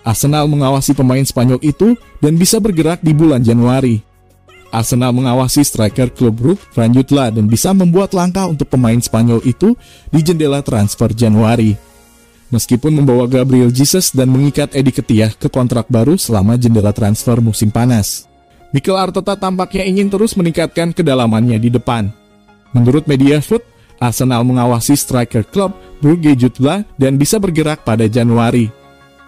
Arsenal mengawasi pemain Spanyol itu dan bisa bergerak di bulan Januari. Arsenal mengawasi striker klub Brugge, Fran Jutla, dan bisa membuat langkah untuk pemain Spanyol itu di jendela transfer Januari. Meskipun membawa Gabriel Jesus dan mengikat Edi Ketiah ke kontrak baru selama jendela transfer musim panas. Mikel Arteta tampaknya ingin terus meningkatkan kedalamannya di depan. Menurut media Foot, Arsenal mengawasi striker klub Brugge Jutla dan bisa bergerak pada Januari.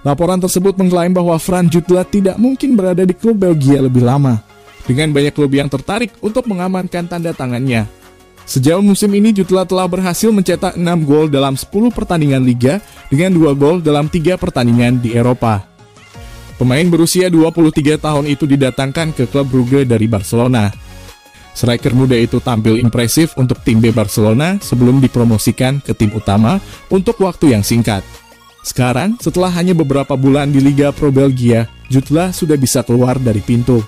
Laporan tersebut mengklaim bahwa Fran Jutla tidak mungkin berada di klub Belgia lebih lama, dengan banyak klub yang tertarik untuk mengamankan tanda tangannya. Sejauh musim ini Jutla telah berhasil mencetak 6 gol dalam 10 pertandingan Liga dengan 2 gol dalam 3 pertandingan di Eropa. Pemain berusia 23 tahun itu didatangkan ke klub Brugge dari Barcelona. Striker muda itu tampil impresif untuk tim B Barcelona sebelum dipromosikan ke tim utama untuk waktu yang singkat. Sekarang, setelah hanya beberapa bulan di Liga Pro Belgia, Jutla sudah bisa keluar dari pintu.